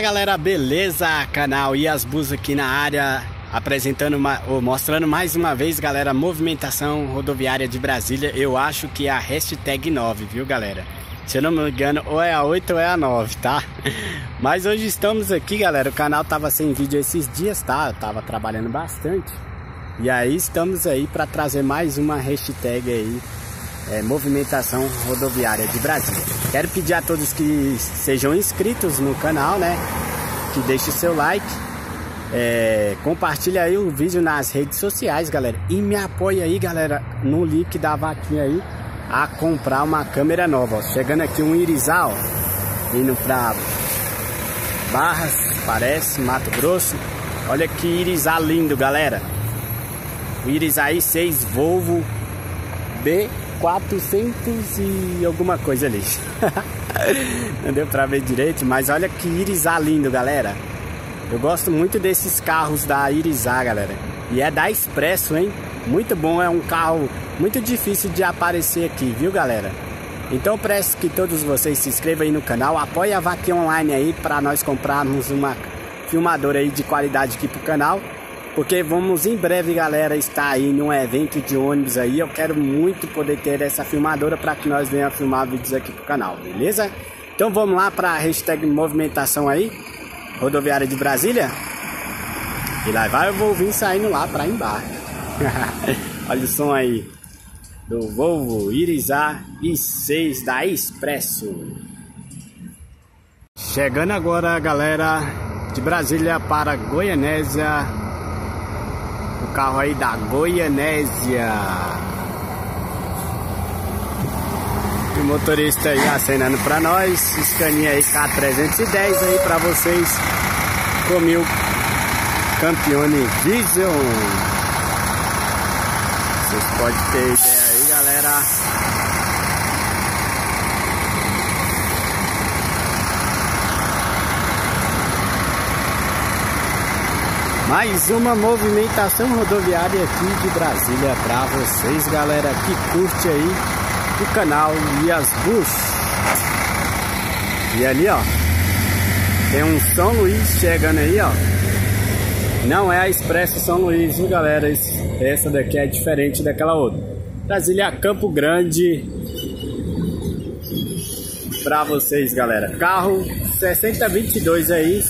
Galera, beleza? Canal Iasbus aqui na área, apresentando uma, ou mostrando mais uma vez, galera, movimentação rodoviária de Brasília. Eu acho que é a hashtag 9, viu galera? Se eu não me engano, ou é a 8 ou é a 9, tá? Mas hoje estamos aqui, galera. O canal tava sem vídeo esses dias, tá? Eu tava trabalhando bastante. E aí estamos aí para trazer mais uma hashtag aí é, movimentação rodoviária de Brasília. Quero pedir a todos que sejam inscritos no canal, né? Que deixe seu like, é, compartilha aí o vídeo nas redes sociais, galera. E me apoie aí, galera, no link da vaquinha aí a comprar uma câmera nova. Ó. Chegando aqui um Irizal, ó, indo pra Barras, parece, Mato Grosso. Olha que Irizá lindo, galera. O Irizá i6 Volvo B 400 e alguma coisa ali. Não deu pra ver direito, mas olha que Irizá lindo, galera. Eu gosto muito desses carros da Irizá, galera. E é da Expresso, hein? Muito bom, é um carro muito difícil de aparecer aqui, viu, galera? Então peço que todos vocês se inscrevam aí no canal, apoiem a Vaquinha Online aí para nós comprarmos uma filmadora aí de qualidade aqui pro canal porque vamos em breve, galera, estar aí num evento de ônibus aí. Eu quero muito poder ter essa filmadora para que nós venhamos filmar vídeos aqui pro canal, beleza? Então vamos lá para a hashtag movimentação aí, rodoviária de Brasília. E lá vai vou vir saindo lá para embarque. Olha o som aí do Volvo Irizá i6 da Expresso. Chegando agora, galera, de Brasília para Goianésia, o carro aí da Goianésia. O motorista aí acenando para nós. Scania aí K310 aí para vocês. Com mil Campione Vision. Vocês podem ter ideia aí, galera. Mais uma movimentação rodoviária aqui de Brasília para vocês, galera que curte aí o canal Ias Bus. E ali, ó, tem um São Luís chegando aí, ó. Não é a Expresso São Luís, viu, galera? Essa daqui é diferente daquela outra. Brasília Campo Grande para vocês, galera. Carro 6022 aí,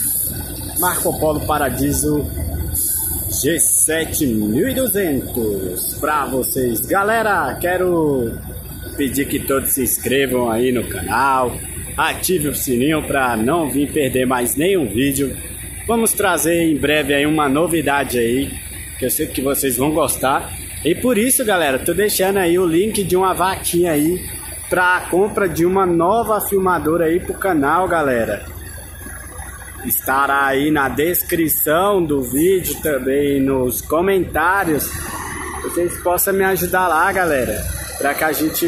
Marco Polo Paradiso G7200 para vocês. Galera, quero pedir que todos se inscrevam aí no canal, ative o sininho para não vir perder mais nenhum vídeo. Vamos trazer em breve aí uma novidade aí, que eu sei que vocês vão gostar. E por isso, galera, tô deixando aí o link de uma vaquinha aí para compra de uma nova filmadora aí pro canal, galera estará aí na descrição do vídeo também nos comentários. Vocês possam me ajudar lá, galera, para que a gente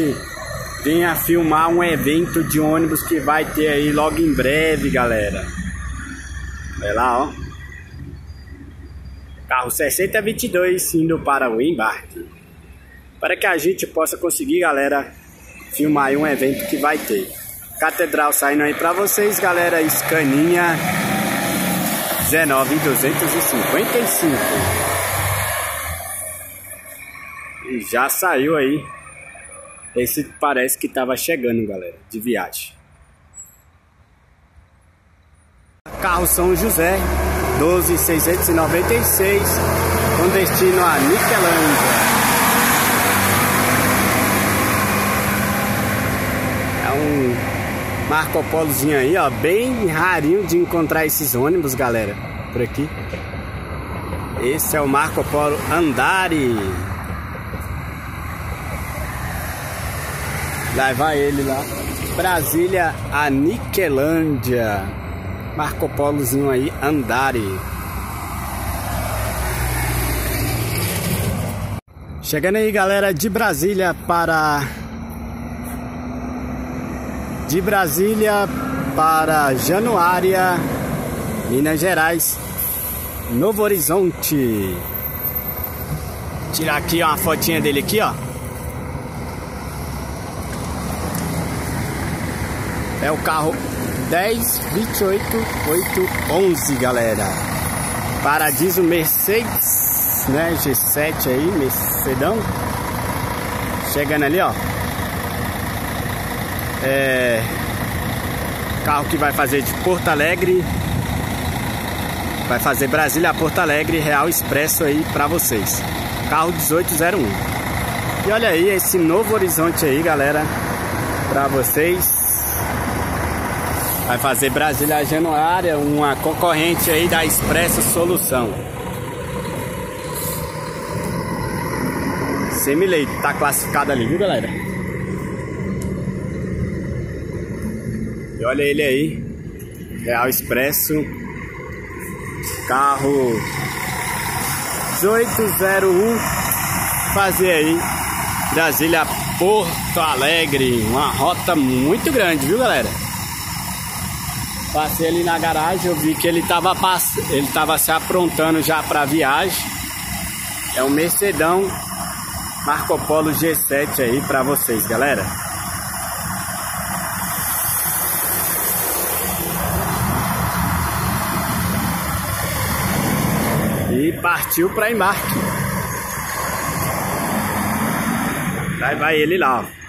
venha filmar um evento de ônibus que vai ter aí logo em breve, galera. Olha lá, ó. Carro 6022 indo para o embarque. Para que a gente possa conseguir, galera, filmar aí um evento que vai ter. Catedral saindo aí para vocês, galera. Escaninha 19,255. E já saiu aí. Esse parece que tava chegando, galera, de viagem. Carro São José 12696 com destino a Niquelândia. Marco Polozinho aí, ó, bem rarinho de encontrar esses ônibus, galera, por aqui. Esse é o Marco Polo Andari. Lá vai ele lá. Brasília a Niquelândia. Marco Polozinho aí, Andari. Chegando aí, galera, de Brasília para de Brasília para Januária, Minas Gerais, Novo Horizonte. Tirar aqui uma fotinha dele aqui, ó. É o carro 10 28 8 11, galera. Paradiso Mercedes, né? G7 aí, Mercedão. Chegando ali, ó. É. Carro que vai fazer de Porto Alegre. Vai fazer Brasília a Porto Alegre Real Expresso aí pra vocês. Carro 1801. E olha aí esse novo horizonte aí, galera, pra vocês. Vai fazer Brasília Januária, uma concorrente aí da Expresso Solução. Semileito tá classificado ali, viu galera? E olha ele aí. Real Expresso. Carro 1801. Fazer aí. Brasília Porto Alegre. Uma rota muito grande, viu galera? Passei ali na garagem, eu vi que ele estava pass... ele tava se aprontando já para viagem. É um Mercedão Marco Polo G7 aí para vocês, galera. E partiu para embarque. Aí vai ele lá, ó.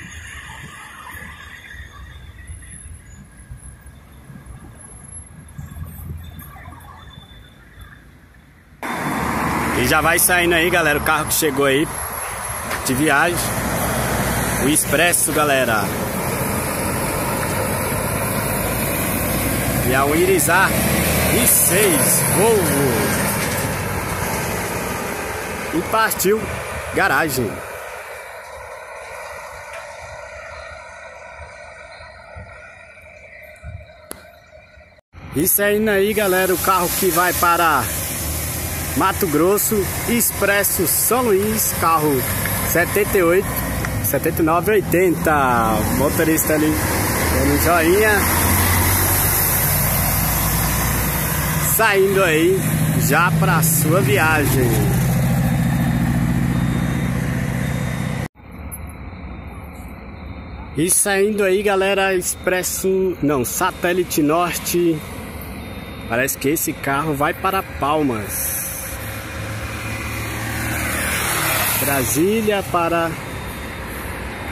E já vai saindo aí, galera, o carro que chegou aí de viagem. O Expresso, galera. E a Irizar I6 Volvo. E partiu garagem. E saindo aí, galera, o carro que vai para Mato Grosso, Expresso São Luís, carro 78, 79, 80. Motorista ali dando joinha. Saindo aí já para sua viagem. E saindo aí, galera, Expresso, não, Satélite Norte. Parece que esse carro vai para Palmas. Brasília para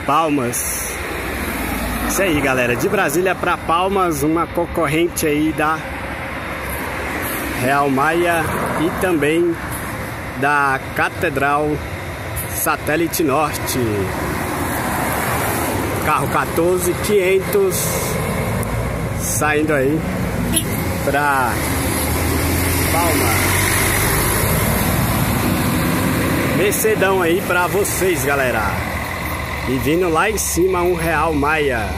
Palmas. Isso aí, galera. De Brasília para Palmas, uma concorrente aí da Real Maia e também da Catedral Satélite Norte. Carro 14500 saindo aí para Palmas. Mercedão aí pra vocês, galera. E vindo lá em cima um real maia.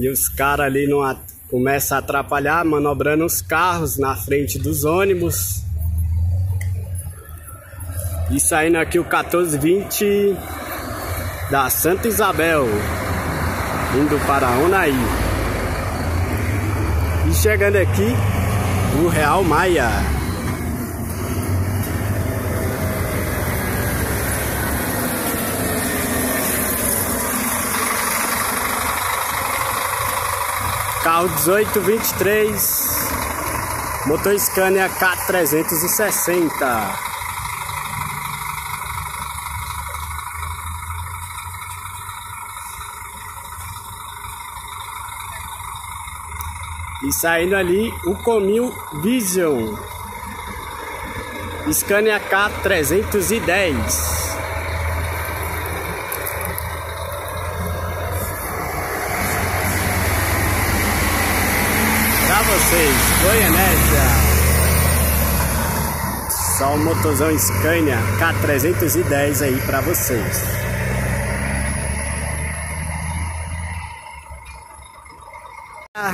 E os caras ali não começam a atrapalhar, manobrando os carros na frente dos ônibus. E saindo aqui o 1420 da Santa Isabel, indo para Onaí. E chegando aqui, o Real Maia. Carro 1823, motor Scania K360. E saindo ali o Comil Vision. Scania K310 Pra vocês, Goianésia Só o motorzão Scania K310 aí pra vocês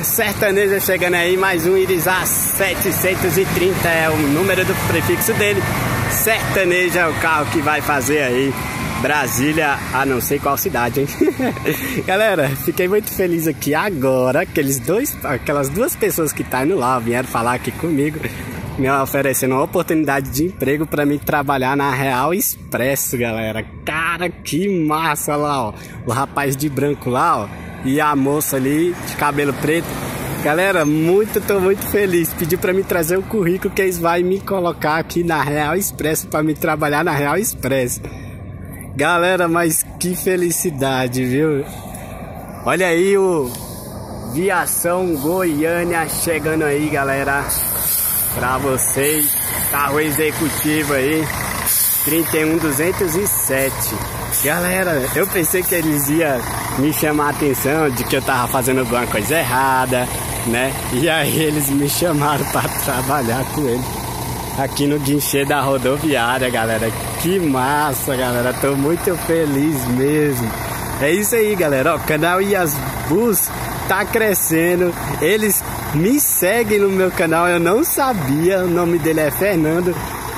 sertaneja chegando aí, mais um Irizar 730 é o número do prefixo dele. Sertaneja é o carro que vai fazer aí Brasília, a não sei qual cidade, hein? Galera, fiquei muito feliz aqui agora. Aqueles dois, aquelas duas pessoas que tá indo lá vieram falar aqui comigo, me oferecendo uma oportunidade de emprego para mim trabalhar na Real Expresso, galera. Cara, que massa lá, ó. O rapaz de branco lá, ó. E a moça ali de cabelo preto. Galera, muito, tô muito feliz. Pediu para me trazer o currículo que eles vão me colocar aqui na Real Expresso para me trabalhar na Real Expresso. Galera, mas que felicidade, viu? Olha aí o Viação Goiânia chegando aí, galera. Pra vocês, carro executivo aí, 31207. Galera, eu pensei que eles iam me chamar a atenção de que eu tava fazendo alguma coisa errada, né? E aí eles me chamaram para trabalhar com ele aqui no guinchê da rodoviária, galera. Que massa, galera. Tô muito feliz mesmo. É isso aí, galera. O canal Bus tá crescendo. Eles me seguem no meu canal. Eu não sabia. O nome dele é Fernando.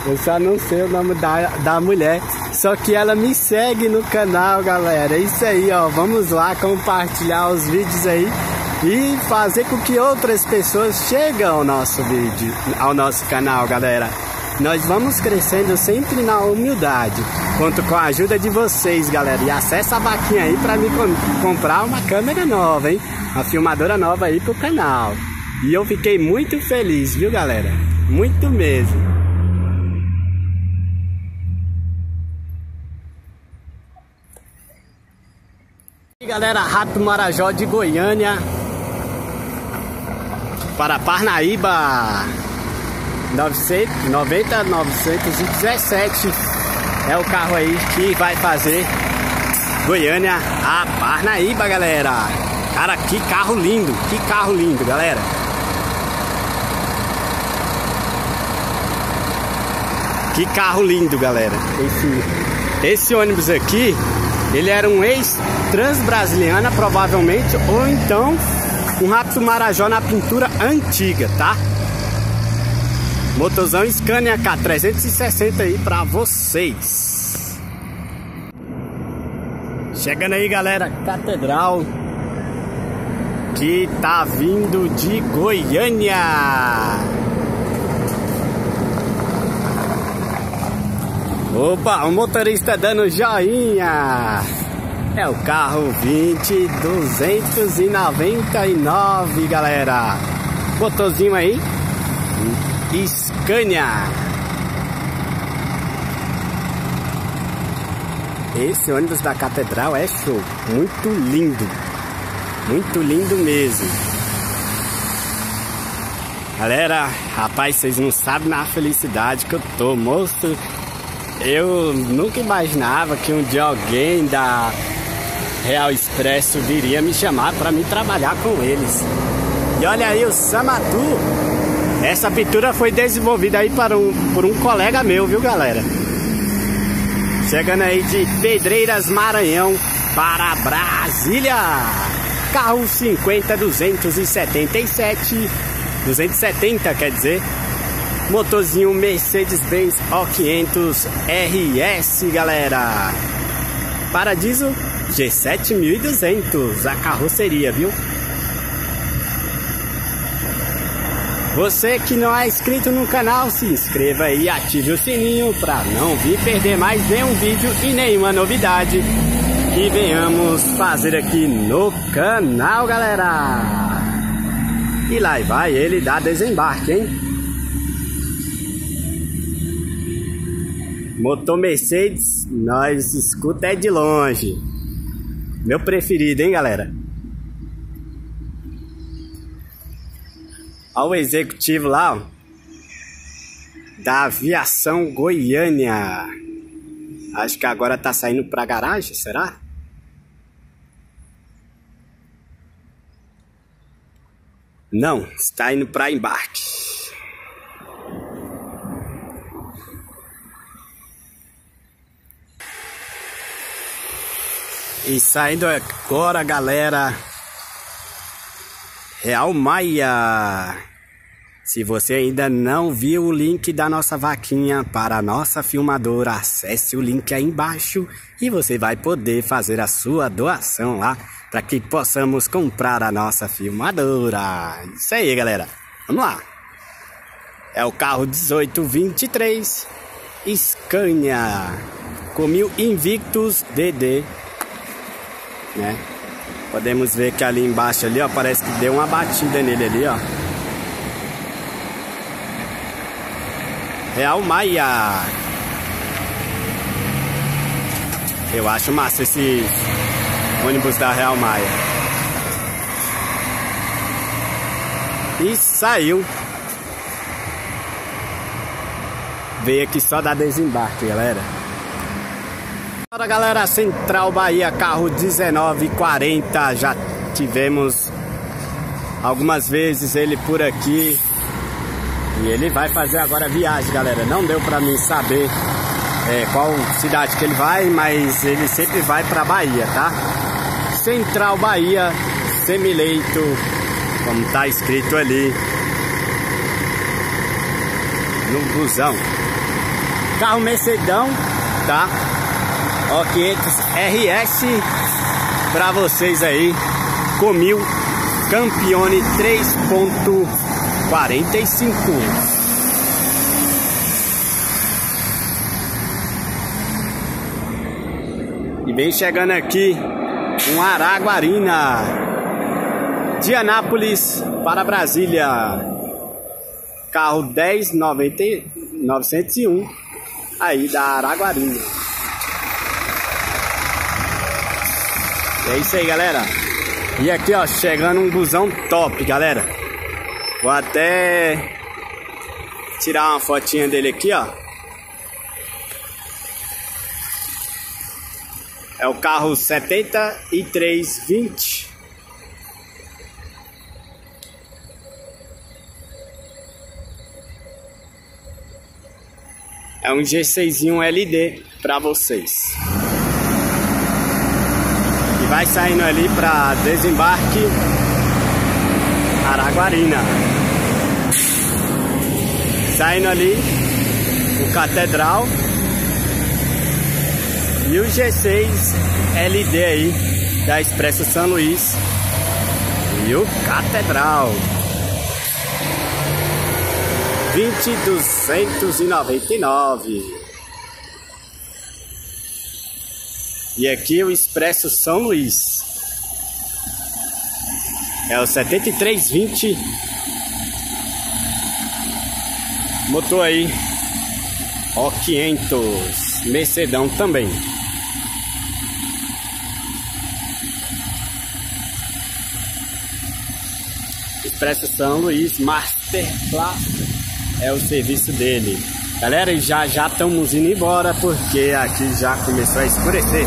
Eu só não sei o nome da, da mulher. Só que ela me segue no canal, galera. É isso aí, ó. Vamos lá compartilhar os vídeos aí e fazer com que outras pessoas cheguem ao nosso vídeo, ao nosso canal, galera. Nós vamos crescendo sempre na humildade. Conto com a ajuda de vocês, galera. E acessa a vaquinha aí para me comprar uma câmera nova, hein? Uma filmadora nova aí pro canal. E eu fiquei muito feliz, viu, galera? Muito mesmo. Galera, Rato Marajó de Goiânia para Parnaíba 990 917 é o carro aí que vai fazer Goiânia a Parnaíba, galera. Cara, que carro lindo, que carro lindo, galera. Que carro lindo, galera. Esse, esse ônibus aqui, ele era um ex-transbrasiliana, provavelmente, ou então um Rapso Marajó na pintura antiga, tá? Motorzão Scania K360 aí pra vocês. Chegando aí, galera, Catedral que tá vindo de Goiânia. Opa, o motorista dando joinha. É o carro 20299, galera. Motorzinho aí. Esse ônibus da catedral é show. Muito lindo. Muito lindo mesmo. Galera, rapaz, vocês não sabem na felicidade que eu tô, moço. Eu nunca imaginava que um dia alguém da Real Expresso viria me chamar para me trabalhar com eles. E olha aí o Samatu. Essa pintura foi desenvolvida aí para um, por um colega meu, viu galera? Chegando aí de Pedreiras Maranhão para Brasília. Carro 50 277 270 quer dizer. Motorzinho Mercedes-Benz O500 RS, galera. Paradiso G7200, a carroceria, viu? Você que não é inscrito no canal, se inscreva e ative o sininho para não vir perder mais nenhum vídeo e nenhuma novidade que venhamos fazer aqui no canal, galera. E lá vai ele dar desembarque, hein? Motor Mercedes, nós escuta é de longe. Meu preferido, hein, galera? Olha o executivo lá, ó, da aviação Goiânia. Acho que agora tá saindo pra garagem, será? Não, está indo para embarque. E saindo agora, galera. Real Maia. Se você ainda não viu o link da nossa vaquinha para a nossa filmadora, acesse o link aí embaixo e você vai poder fazer a sua doação lá para que possamos comprar a nossa filmadora. Isso aí, galera. Vamos lá. É o carro 1823 Scania com mil Invictus DD, né? Podemos ver que ali embaixo ali, ó, parece que deu uma batida nele ali, ó. Real Maia. Eu acho massa esses ônibus da Real Maia. E saiu. Veio aqui só dar desembarque, galera. Agora, galera, Central Bahia, carro 1940. Já tivemos algumas vezes ele por aqui. E ele vai fazer agora a viagem, galera. Não deu para mim saber é, qual cidade que ele vai, mas ele sempre vai para Bahia, tá? Central Bahia, Semileito, como tá escrito ali no busão. Carro Mercedão, tá? Ó, 500 RS para vocês aí. Comil Campione 3.0 45. E vem chegando aqui um Araguarina de Anápolis para Brasília. Carro 1090, aí da Araguarina. É isso aí, galera. E aqui, ó, chegando um busão top, galera. Vou até tirar uma fotinha dele aqui, ó. É o carro 7320. É um G6 LD para vocês. E vai saindo ali para desembarque Araguarina. Saindo ali o Catedral e o G6 LD aí da Expresso São Luís e o Catedral. 20,299. E aqui o Expresso São Luís. É o 7320. Motor aí. Ó 500. Mercedão também. Expresso São Luís Master Class é o serviço dele. Galera, já já estamos indo embora porque aqui já começou a escurecer.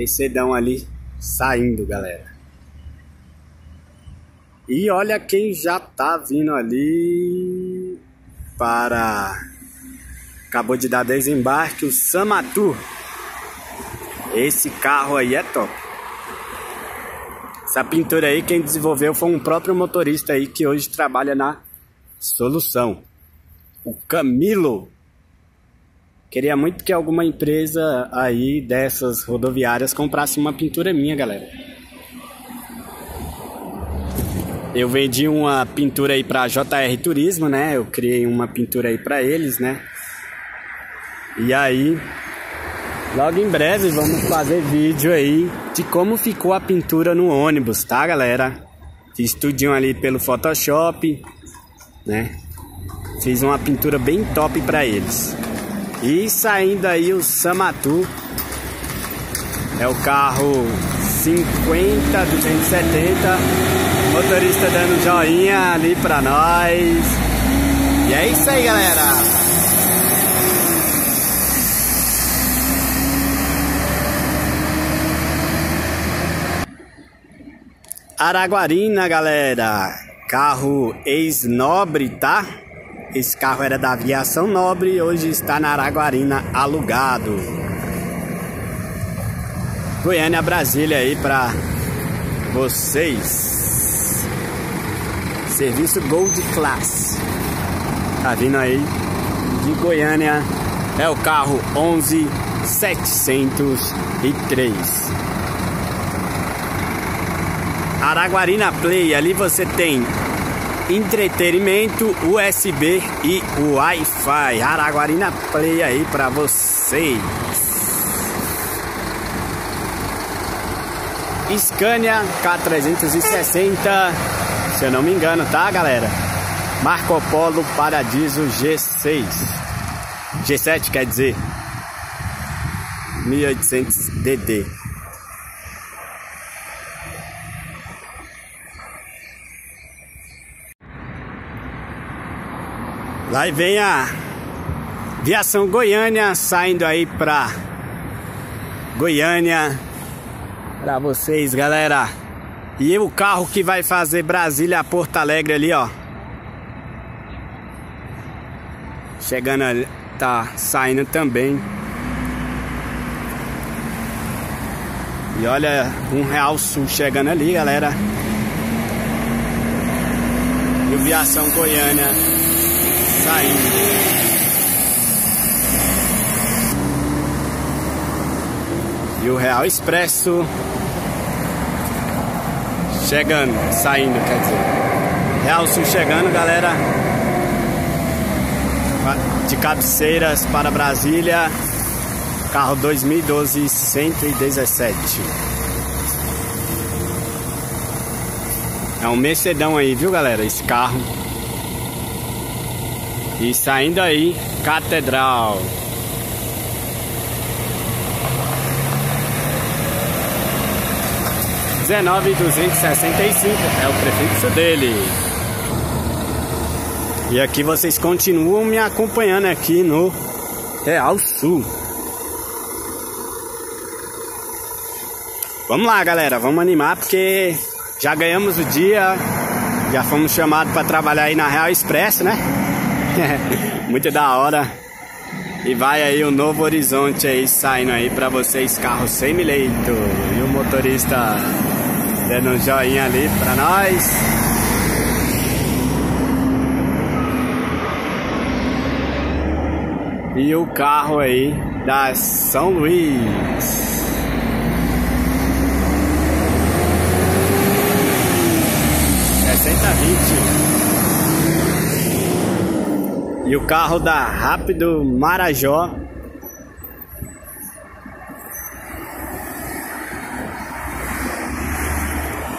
Mercedão ali saindo, galera. E olha quem já tá vindo ali para Acabou de dar desembarque o Samatu. Esse carro aí é top. Essa pintura aí quem desenvolveu foi um próprio motorista aí que hoje trabalha na solução. O Camilo. Queria muito que alguma empresa aí dessas rodoviárias comprasse uma pintura minha, galera. Eu vendi uma pintura aí para JR Turismo, né? Eu criei uma pintura aí para eles, né? E aí, logo em breve vamos fazer vídeo aí de como ficou a pintura no ônibus, tá, galera? Fiz tudinho ali pelo Photoshop, né? Fiz uma pintura bem top para eles. E saindo aí o Samatu. É o carro 50 270. Motorista dando joinha ali para nós. E é isso aí, galera. Araguarina, galera. Carro ex-nobre, tá? Esse carro era da aviação nobre e hoje está na Araguarina alugado. Goiânia, Brasília aí para vocês. Serviço Gold Class. Tá vindo aí de Goiânia. É o carro 11703. Araguarina Play, ali você tem entretenimento, USB e Wi-Fi. Araguarina Play aí para vocês. Scania K360, se eu não me engano, tá, galera? Marco Polo Paradiso G6. G7 quer dizer 1800 DD. Lá vem a Viação Goiânia saindo aí pra Goiânia para vocês, galera. E o carro que vai fazer Brasília a Porto Alegre ali, ó. Chegando ali, tá saindo também. E olha, um Real Sul chegando ali, galera. E o Viação Goiânia saindo. E o Real Expresso chegando, saindo, quer dizer. Real Sul chegando, galera. De cabeceiras para Brasília. Carro 2012 117. É um Mercedão aí, viu, galera? Esse carro. E saindo aí, Catedral. Dezenove duzentos sessenta e cinco é o prefixo dele. E aqui vocês continuam me acompanhando aqui no Real Sul. Vamos lá, galera, vamos animar porque já ganhamos o dia, já fomos chamados para trabalhar aí na Real Express, né? Muito da hora. E vai aí um novo horizonte aí saindo aí para vocês, carro sem leito. E o motorista dando um joinha ali para nós. E o carro aí da São Luís. Sessenta vinte. E o carro da Rápido Marajó.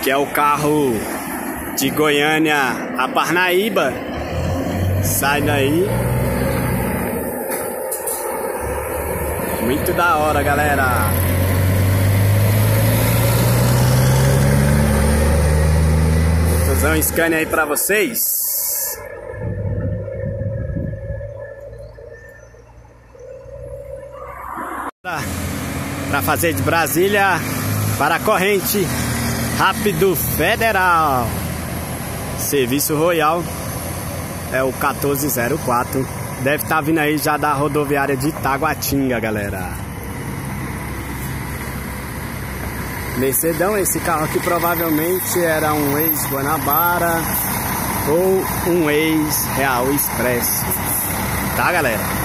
Que é o carro de Goiânia a Parnaíba. Sai daí. Muito da hora, galera. Fusão Scania aí pra vocês. Para fazer de Brasília para a corrente Rápido Federal. Serviço Royal é o 1404. Deve estar tá vindo aí já da rodoviária de Taguatinga, galera. Mercedão, esse carro aqui provavelmente era um ex-Guanabara ou um ex-Real Express. Tá, galera?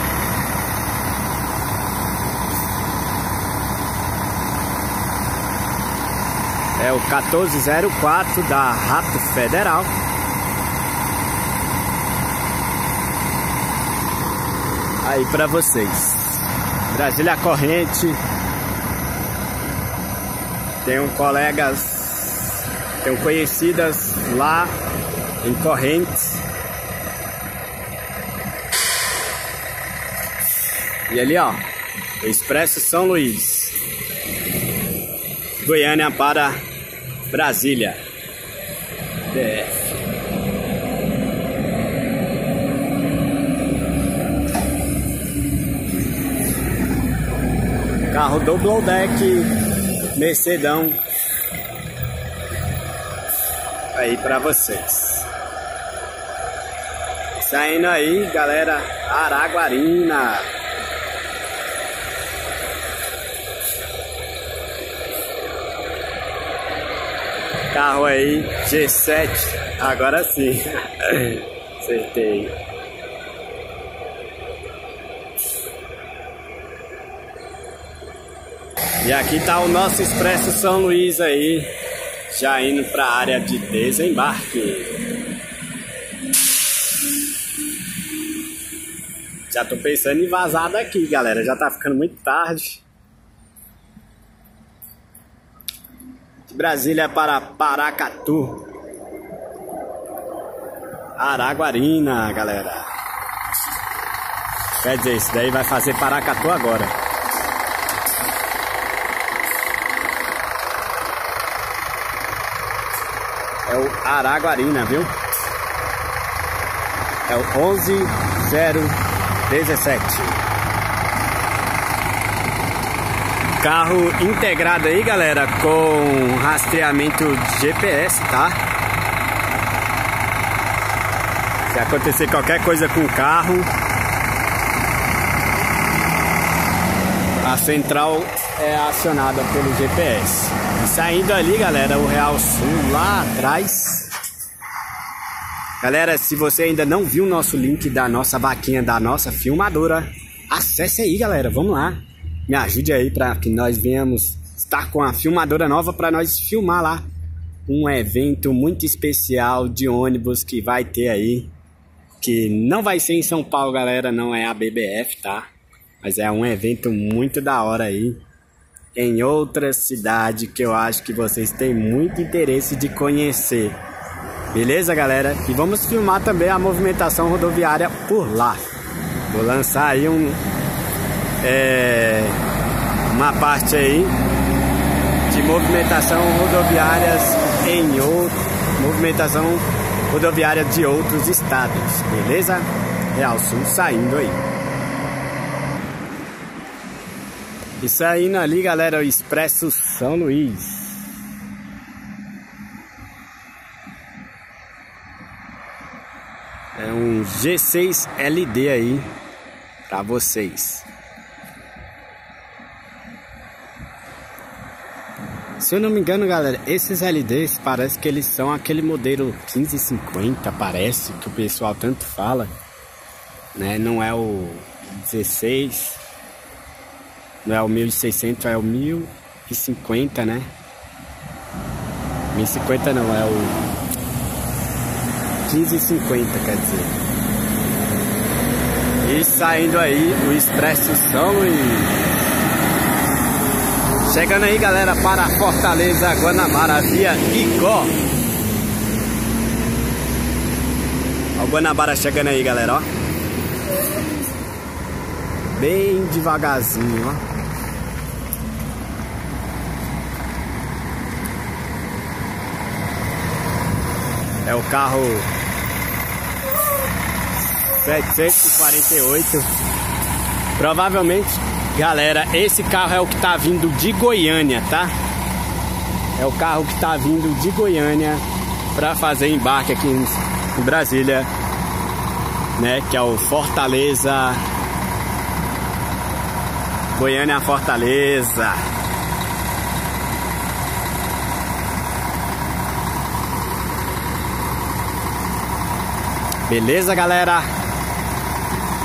É o 1404 da Rato Federal. Aí para vocês. Brasília Corrente. Tenho colegas, tenho conhecidas lá em Correntes. E ali, ó, Expresso São Luís. Goiânia para Brasília. DF. Carro double deck, Mercedão. Aí para vocês. Saindo aí, galera, Araguarina. Carro aí, G7. Agora sim. Acertei. E aqui tá o nosso Expresso São Luís aí, já indo para a área de desembarque. Já tô pensando em vazar daqui, galera. Já tá ficando muito tarde. Brasília para Paracatu. Araguarina, galera. Quer dizer, isso daí vai fazer Paracatu agora. é o Araguarina, viu? É o 11017. Carro integrado aí, galera, com rastreamento GPS, tá? Se acontecer qualquer coisa com o carro, a central é acionada pelo GPS. E saindo ali, galera, o Real Sul lá atrás. Galera, se você ainda não viu o nosso link da nossa vaquinha da nossa filmadora, acesse aí, galera. Vamos lá. Me ajude aí para que nós venhamos estar com a filmadora nova para nós filmar lá um evento muito especial de ônibus que vai ter aí. Que não vai ser em São Paulo, galera, não é a BBF, tá? Mas é um evento muito da hora aí. Em outra cidade que eu acho que vocês têm muito interesse de conhecer. Beleza, galera? E vamos filmar também a movimentação rodoviária por lá. Vou lançar aí um, é, uma parte aí de movimentação rodoviárias em outro, movimentação rodoviária de outros estados, beleza? Real Sul saindo aí. E saindo ali, galera, o Expresso São Luís. É um G6 LD aí para vocês. Se eu não me engano, galera, esses LDs parece que eles são aquele modelo 1550, parece que o pessoal tanto fala, né? Não é o 16 não é o 1600, é o 1050, né? 1050 não, é o 1550, quer dizer. E saindo aí o Expresso São Luís. Chegando aí, galera, para Fortaleza, Guanabara, via Icó. Ó o Guanabara chegando aí, galera, ó. Bem devagarzinho, ó. É o carro 748. Provavelmente, galera, esse carro é o que tá vindo de Goiânia, tá? É o carro que tá vindo de Goiânia para fazer embarque aqui em Brasília, né? Que é o Fortaleza. Goiânia Fortaleza. Beleza, galera?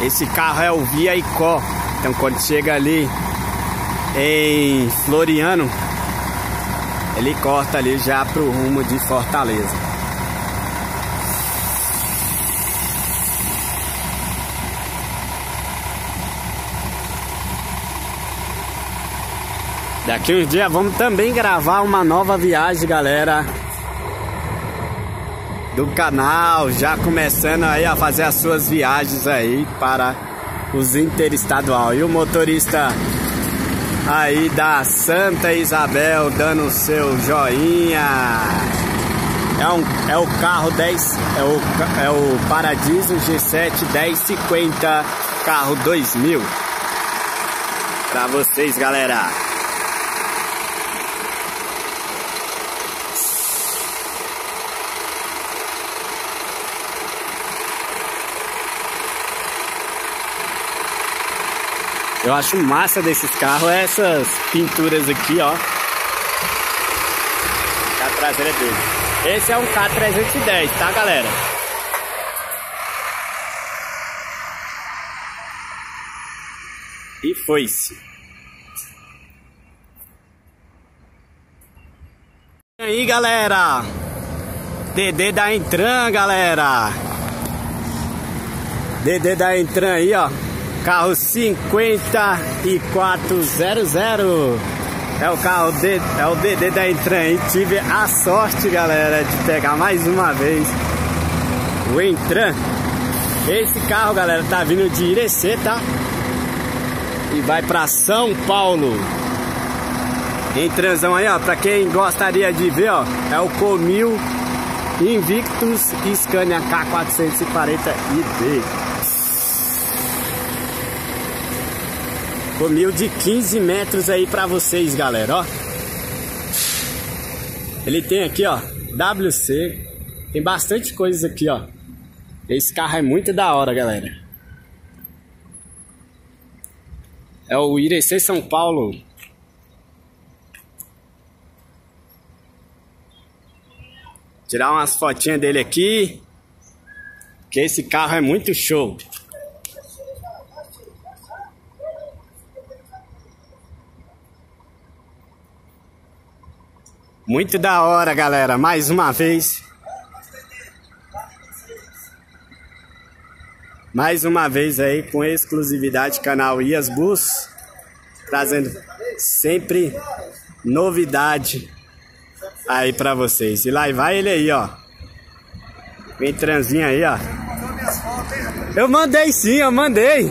Esse carro é o Via Icó. Então, quando chega ali em Floriano, ele corta ali já pro rumo de Fortaleza. Daqui uns dias vamos também gravar uma nova viagem, galera do canal, já começando aí a fazer as suas viagens aí para os interestadual. E o motorista aí da Santa Isabel dando o seu joinha. É, um, é o carro 10, é o, é o Paradiso G7 1050 carro 2000. Para vocês, galera. Eu acho massa desses carros essas pinturas aqui, ó. A traseira dele. Esse é um K310, tá, galera? E foi-se. E aí, galera? DD da Intran, galera. DD da Intran aí, ó. Carro 5400. É o carro de, é o DD da Intran. E tive a sorte, galera, de pegar mais uma vez o Intran. Esse carro, galera, tá vindo de Irecê, tá? E vai para São Paulo. Em transão aí, ó, pra quem gostaria de ver, ó, é o Comil Invictus Scania K440ID. Comil de 15 metros aí pra vocês, galera, ó. Ele tem aqui, ó, WC. Tem bastante coisas aqui, ó. Esse carro é muito da hora, galera. É o Irecê São Paulo. Tirar umas fotinhas dele aqui. Que esse carro é muito show. Muito da hora, galera. Mais uma vez. Mais uma vez aí com exclusividade canal Ias Bus, trazendo sempre novidade aí pra vocês. E lá vai ele aí, ó. Vem transinha aí, ó. Eu mandei sim, eu mandei.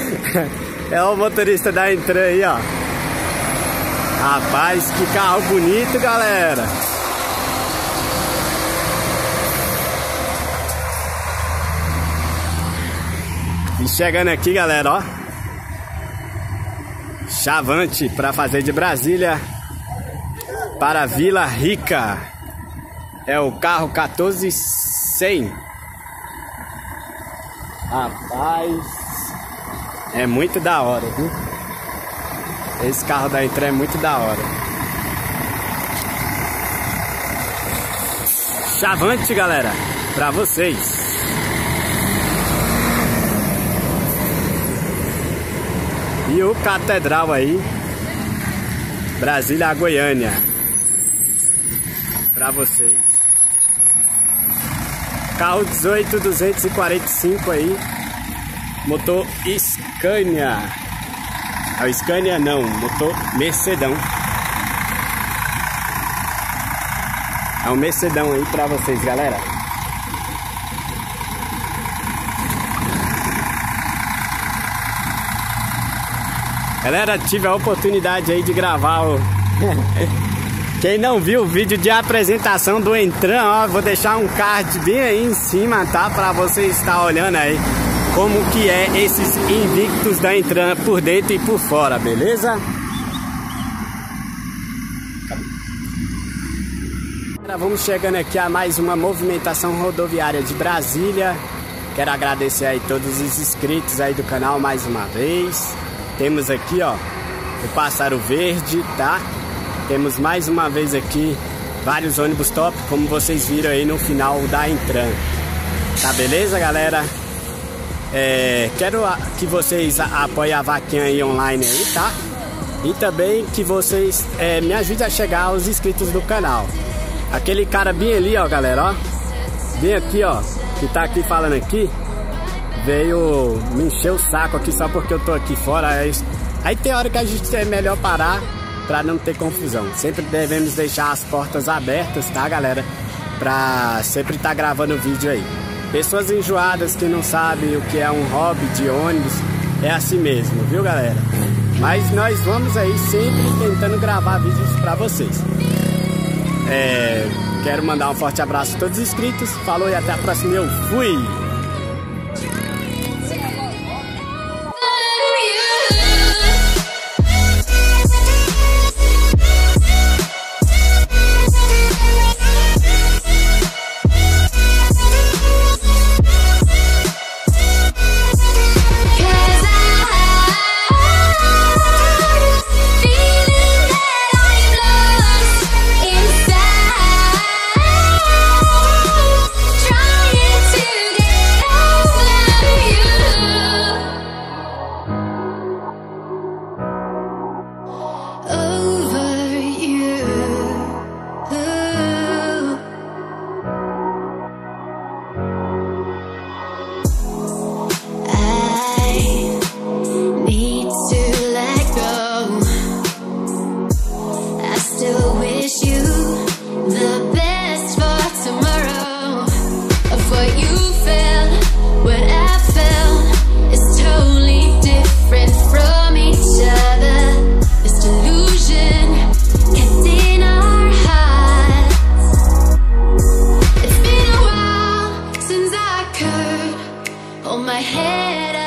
é o motorista da Entran aí, ó. Rapaz, que carro bonito, galera. E chegando aqui, galera, ó. Chavante para fazer de Brasília para Vila Rica. É o carro 14100. Rapaz, é muito da hora, viu? Esse carro da Intra é muito da hora. Chavante, galera, para vocês. E o Catedral aí, Brasília Goiânia, para vocês. Carro 18245 aí, motor Scania. É o Scania não, motor Mercedão. É um Mercedão aí para vocês, galera. Galera, tive a oportunidade aí de gravar o... Quem não viu o vídeo de apresentação do Entran, ó, vou deixar um card bem aí em cima, tá? Pra você estar olhando aí como que é esses Invictus da Entran por dentro e por fora, beleza? Vamos chegando aqui a mais uma movimentação rodoviária de Brasília. Quero agradecer aí todos os inscritos aí do canal mais uma vez. Temos aqui, ó, o Pássaro Verde, tá? Temos mais uma vez aqui vários ônibus top, como vocês viram aí no final da Intran. Tá beleza, galera? É, quero que vocês apoiem a vaquinha aí online aí, tá? E também que vocês é, me ajudem a chegar aos inscritos do canal. Aquele cara bem ali, ó, galera, ó. Bem aqui, ó, que tá aqui falando aqui veio me encher o saco aqui só porque eu tô aqui fora. Aí, aí tem hora que a gente é melhor parar para não ter confusão. Sempre devemos deixar as portas abertas, tá, galera? Pra sempre estar tá gravando vídeo aí. Pessoas enjoadas que não sabem o que é um hobby de ônibus, é assim mesmo, viu, galera? Mas nós vamos aí sempre tentando gravar vídeos para vocês. É, quero mandar um forte abraço a todos os inscritos. Falou e até a próxima. Eu fui! my head